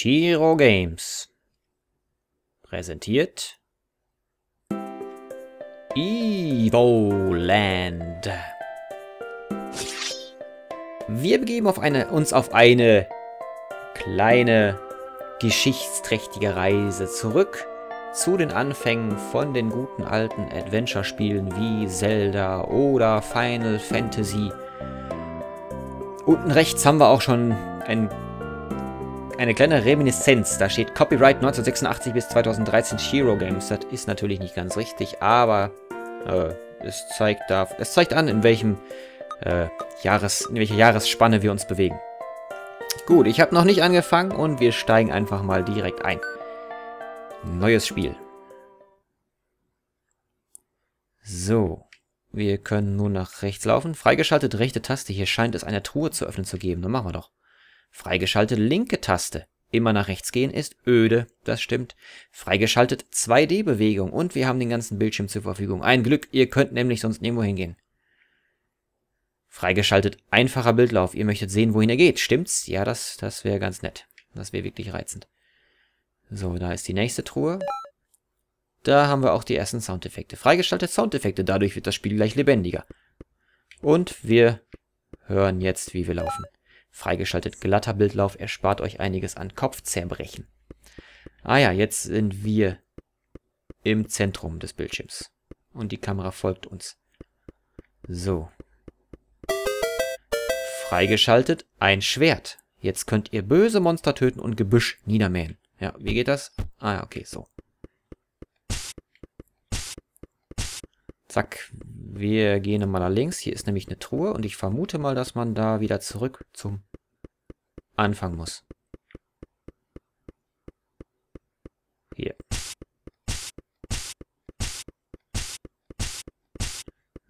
Shiro Games präsentiert Evoland. Wir begeben auf eine, uns auf eine kleine geschichtsträchtige Reise zurück zu den Anfängen von den guten alten Adventure-Spielen wie Zelda oder Final Fantasy. Unten rechts haben wir auch schon ein, eine kleine Reminiszenz. Da steht Copyright 1986 bis 2013 Shiro Games. Das ist natürlich nicht ganz richtig, aber äh, es, zeigt da, es zeigt an, in welchem äh, Jahres, in welcher Jahresspanne wir uns bewegen. Gut, ich habe noch nicht angefangen und wir steigen einfach mal direkt ein. Neues Spiel. So. Wir können nur nach rechts laufen. Freigeschaltet rechte Taste. Hier scheint es eine Truhe zu öffnen zu geben. Dann machen wir doch. Freigeschaltet linke Taste. Immer nach rechts gehen ist öde. Das stimmt. Freigeschaltet 2D-Bewegung. Und wir haben den ganzen Bildschirm zur Verfügung. Ein Glück, ihr könnt nämlich sonst nirgendwo hingehen. Freigeschaltet einfacher Bildlauf. Ihr möchtet sehen, wohin er geht. Stimmt's? Ja, das, das wäre ganz nett. Das wäre wirklich reizend. So, da ist die nächste Truhe. Da haben wir auch die ersten Soundeffekte. Freigeschaltet Soundeffekte, dadurch wird das Spiel gleich lebendiger. Und wir hören jetzt, wie wir laufen. Freigeschaltet glatter Bildlauf erspart euch einiges an Kopfzerbrechen. Ah ja, jetzt sind wir im Zentrum des Bildschirms. Und die Kamera folgt uns. So. Freigeschaltet ein Schwert. Jetzt könnt ihr böse Monster töten und Gebüsch niedermähen. Ja, wie geht das? Ah ja, okay, so. Zack, wir gehen mal nach links. Hier ist nämlich eine Truhe und ich vermute mal, dass man da wieder zurück zum Anfang muss. Hier.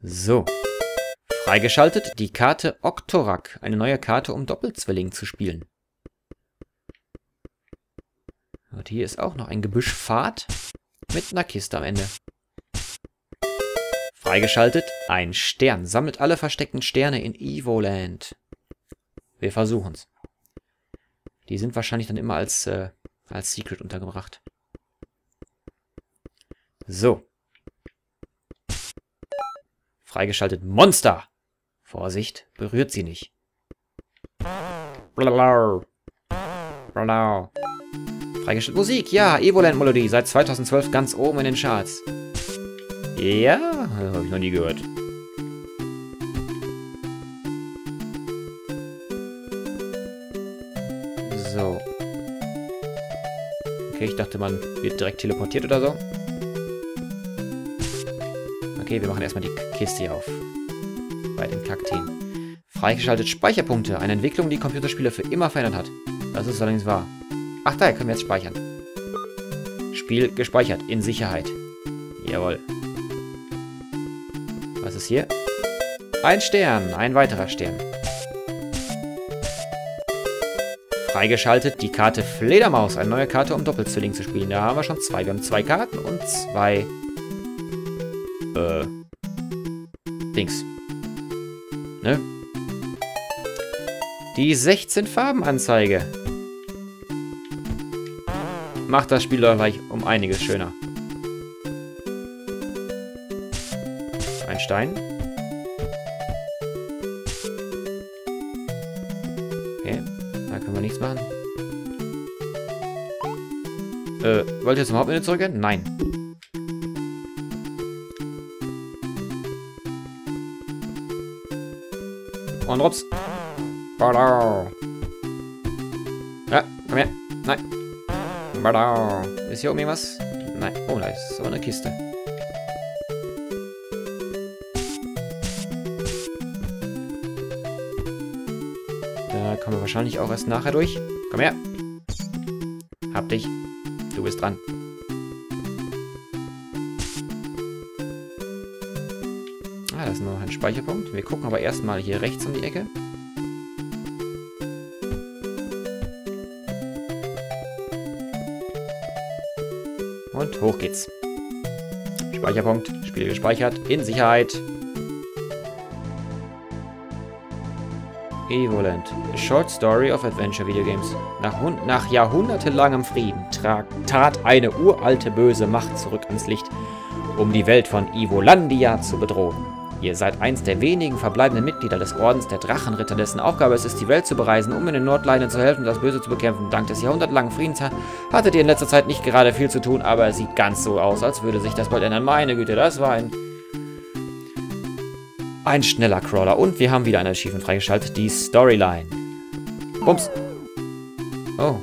So. Freigeschaltet die Karte Oktorak, eine neue Karte, um Doppelzwilling zu spielen. Und hier ist auch noch ein Gebüschpfad mit einer Kiste am Ende. Freigeschaltet, ein Stern. Sammelt alle versteckten Sterne in Evoland. Wir versuchen's. Die sind wahrscheinlich dann immer als, äh, als Secret untergebracht. So. Freigeschaltet Monster. Vorsicht, berührt sie nicht. Blablabla. Blablabla. Freigestellt Musik, ja, Evoland-Melodie, seit 2012 ganz oben in den Charts. Ja, habe ich noch nie gehört. So. Okay, ich dachte, man wird direkt teleportiert oder so. Okay, wir machen erstmal die Kiste hier auf. Bei den Kakteen. Freigeschaltet Speicherpunkte. Eine Entwicklung, die Computerspiele für immer verändert hat. Das ist allerdings wahr. Ach, da können wir jetzt speichern. Spiel gespeichert. In Sicherheit. Jawohl. Hier? Ein Stern. Ein weiterer Stern. Freigeschaltet die Karte Fledermaus. Eine neue Karte, um Doppelzwilling zu spielen. Da haben wir schon zwei. Wir haben zwei Karten und zwei... Äh... Dings. Ne? Die 16 Farbenanzeige macht das Spiel doch gleich um einiges schöner. Stein. Okay, da können wir nichts machen. Äh, wollt ihr zum Hauptmenü zurückgehen? Nein. Und rups. Ja, komm her. Nein. Bada. Ist hier oben irgendwas? Nein. Oh, da ist aber eine Kiste. Da kommen wir wahrscheinlich auch erst nachher durch. Komm her. Hab dich. Du bist dran. Ah, das ist noch ein Speicherpunkt. Wir gucken aber erstmal hier rechts um die Ecke. Und hoch geht's. Speicherpunkt. Spiel gespeichert. In Sicherheit. Evoland. A short story of adventure video games. Nach, nach jahrhundertelangem Frieden tat eine uralte böse Macht zurück ans Licht, um die Welt von Evolandia zu bedrohen. Ihr seid eins der wenigen verbleibenden Mitglieder des Ordens der Drachenritter, dessen Aufgabe es ist, die Welt zu bereisen, um in den Nordleinen zu helfen das Böse zu bekämpfen. Dank des jahrhundertelangen Friedens hattet ihr in letzter Zeit nicht gerade viel zu tun, aber es sieht ganz so aus, als würde sich das bald ändern. Meine Güte, das war ein... Ein schneller Crawler. Und wir haben wieder ein Achievement freigeschaltet, die Storyline. Bums. Oh.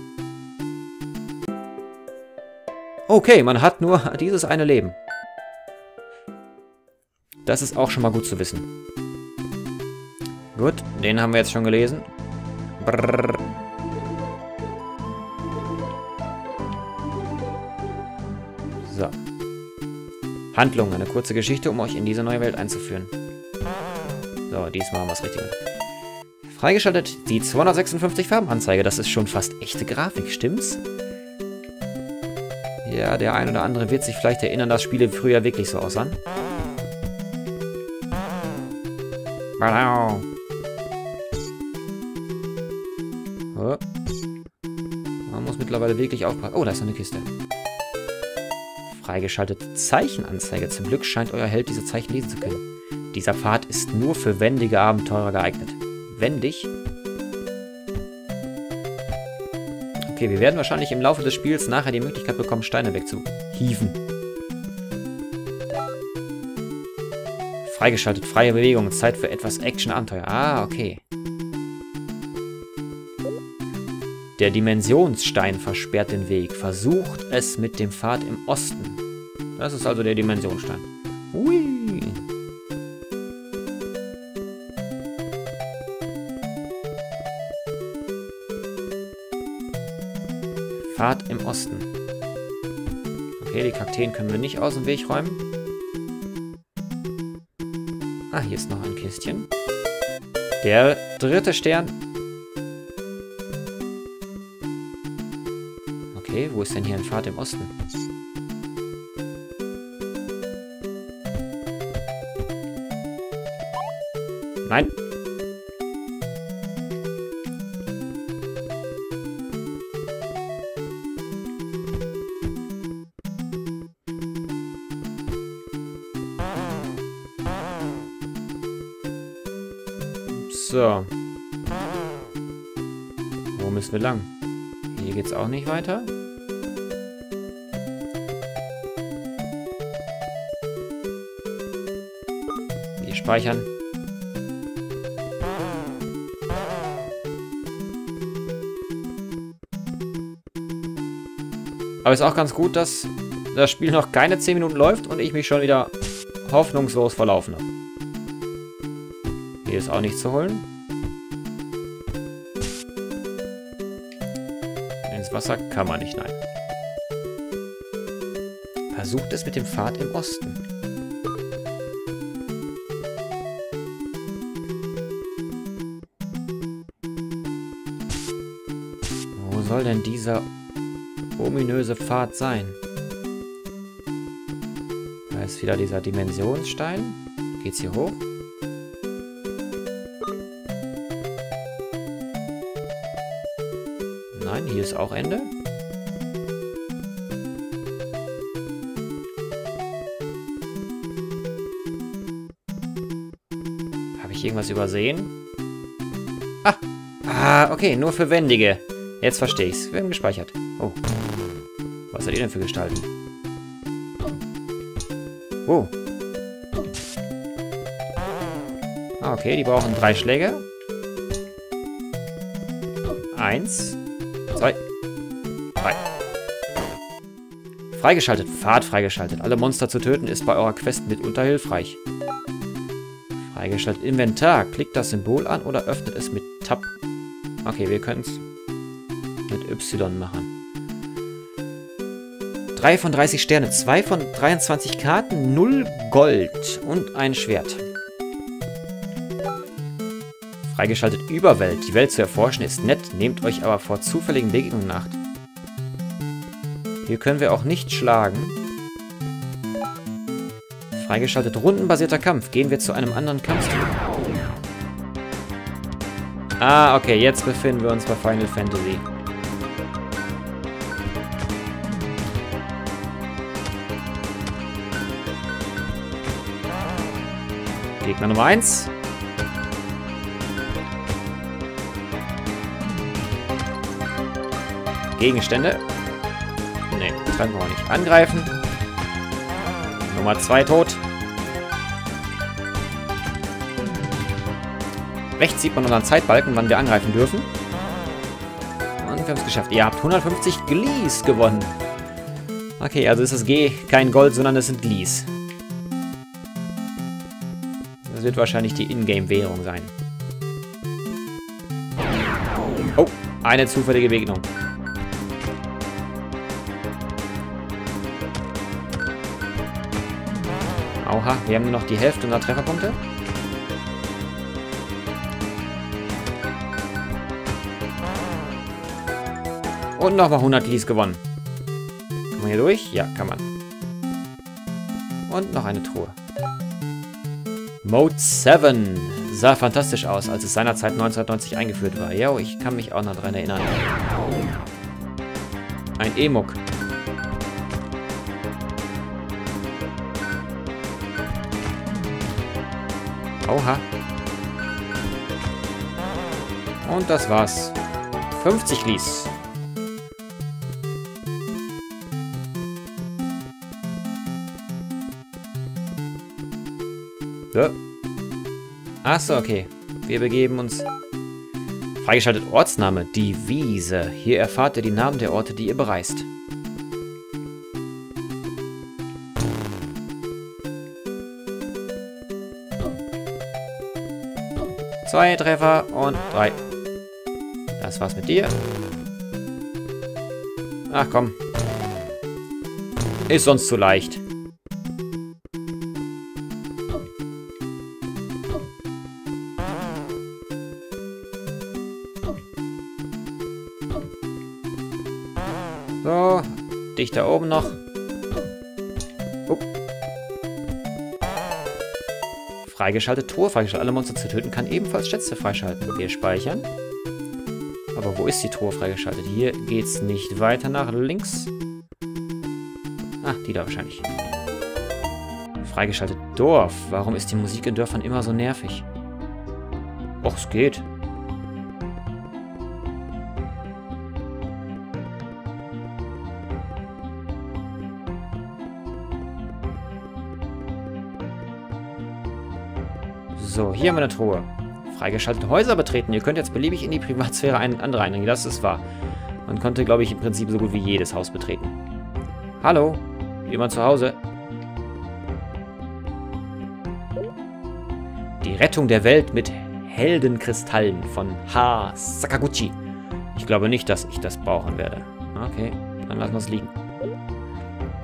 Okay, man hat nur dieses eine Leben. Das ist auch schon mal gut zu wissen. Gut, den haben wir jetzt schon gelesen. Brrr. So. Handlung, eine kurze Geschichte, um euch in diese neue Welt einzuführen. So, diesmal haben wir es richtig. Freigeschaltet die 256 Farbenanzeige. Das ist schon fast echte Grafik, stimmt's? Ja, der ein oder andere wird sich vielleicht erinnern, dass Spiele früher wirklich so aussahen. Genau. Oh. Man muss mittlerweile wirklich aufpassen. Oh, da ist noch eine Kiste. Freigeschaltete Zeichenanzeige. Zum Glück scheint euer Held diese Zeichen lesen zu können. Dieser Pfad ist nur für wendige Abenteurer geeignet. Wendig? Okay, wir werden wahrscheinlich im Laufe des Spiels nachher die Möglichkeit bekommen, Steine wegzuhieven. Freigeschaltet, freie Bewegung. Zeit für etwas Action-Abenteuer. Ah, okay. Der Dimensionsstein versperrt den Weg. Versucht es mit dem Pfad im Osten. Das ist also der Dimensionsstein. Osten. Okay, die Kakteen können wir nicht aus dem Weg räumen. Ah, hier ist noch ein Kistchen. Der dritte Stern. Okay, wo ist denn hier ein Pfad im Osten? Nein. So. Wo müssen wir lang? Hier geht's auch nicht weiter. Wir speichern. Aber ist auch ganz gut, dass das Spiel noch keine 10 Minuten läuft und ich mich schon wieder hoffnungslos verlaufen habe. Hier ist auch nichts zu holen. Ins Wasser kann man nicht, nein. Versucht es mit dem Pfad im Osten. Wo soll denn dieser ominöse Pfad sein? Da ist wieder dieser Dimensionsstein. Geht's hier hoch? Hier ist auch Ende. Habe ich irgendwas übersehen? Ah! Ah, okay, nur für Wendige. Jetzt verstehe ich's. Wir haben gespeichert. Oh. Was seid ihr denn für Gestalten? Oh. Ah, okay, die brauchen drei Schläge. Eins. Zwei. Drei. Freigeschaltet. Pfad freigeschaltet. Alle Monster zu töten ist bei eurer Quest mitunter hilfreich. Freigeschaltet. Inventar. Klickt das Symbol an oder öffnet es mit Tab. Okay, wir können es mit Y machen. 3 von 30 Sterne, 2 von 23 Karten, 0 Gold und ein Schwert. Freigeschaltet Überwelt. Die Welt zu erforschen ist nett, nehmt euch aber vor zufälligen Begegnungen nach. Hier können wir auch nicht schlagen. Freigeschaltet rundenbasierter Kampf. Gehen wir zu einem anderen Kampfstil. Ah, okay, jetzt befinden wir uns bei Final Fantasy. Gegner Nummer 1. Gegenstände. Ne, treffen wir nicht. Angreifen. Nummer 2 tot. Rechts sieht man unseren Zeitbalken, wann wir angreifen dürfen. Und wir haben es geschafft. Ihr habt 150 Glies gewonnen. Okay, also ist das G kein Gold, sondern es sind Glies. Das wird wahrscheinlich die Ingame-Währung sein. Oh, eine zufällige Begegnung. Oha, wir haben nur noch die Hälfte unserer Trefferpunkte. Und nochmal 100 Lies gewonnen. Kann man hier durch? Ja, kann man. Und noch eine Truhe. Mode 7. Sah fantastisch aus, als es seinerzeit 1990 eingeführt war. Ja, ich kann mich auch noch daran erinnern. Ein Emok. Oha. Und das war's. 50 Lies. So. Achso, okay. Wir begeben uns... Freigeschaltet Ortsname, die Wiese. Hier erfahrt ihr die Namen der Orte, die ihr bereist. Zwei Treffer und drei. Das war's mit dir. Ach komm. Ist sonst zu leicht. So, dich da oben noch. Freigeschaltet Tor. Freigeschaltet. Alle Monster zu töten kann ebenfalls Schätze freischalten. Wir speichern. Aber wo ist die Truhe freigeschaltet? Hier geht's nicht weiter nach links. Ah, die da wahrscheinlich. Freigeschaltet Dorf. Warum ist die Musik in Dörfern immer so nervig? Och, es geht. So, hier haben wir eine Truhe. Freigeschaltete Häuser betreten. Ihr könnt jetzt beliebig in die Privatsphäre ein andere eindringen. Das ist wahr. Man konnte, glaube ich, im Prinzip so gut wie jedes Haus betreten. Hallo? Jemand zu Hause? Die Rettung der Welt mit Heldenkristallen von H. Sakaguchi. Ich glaube nicht, dass ich das brauchen werde. Okay, dann lassen wir es liegen.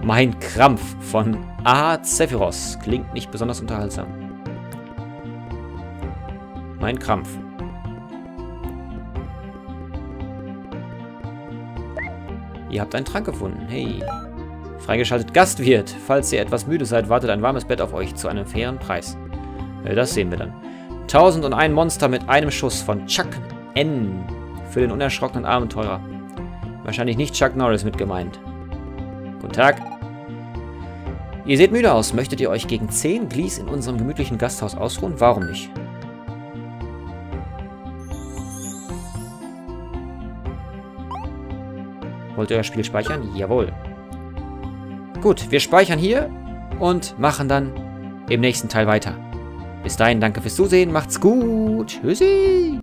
Mein Krampf von A. Zephyros. Klingt nicht besonders unterhaltsam. Mein Krampf. Ihr habt einen Trank gefunden. Hey. Freigeschaltet Gastwirt. Falls ihr etwas müde seid, wartet ein warmes Bett auf euch zu einem fairen Preis. Ja, das sehen wir dann. 1001 Monster mit einem Schuss von Chuck N. Für den unerschrockenen Abenteurer. Wahrscheinlich nicht Chuck Norris mit gemeint. Guten Tag. Ihr seht müde aus. Möchtet ihr euch gegen 10 Glies in unserem gemütlichen Gasthaus ausruhen? Warum nicht? Wollt ihr das Spiel speichern? Jawohl. Gut, wir speichern hier und machen dann im nächsten Teil weiter. Bis dahin, danke fürs Zusehen, macht's gut. Tschüssi.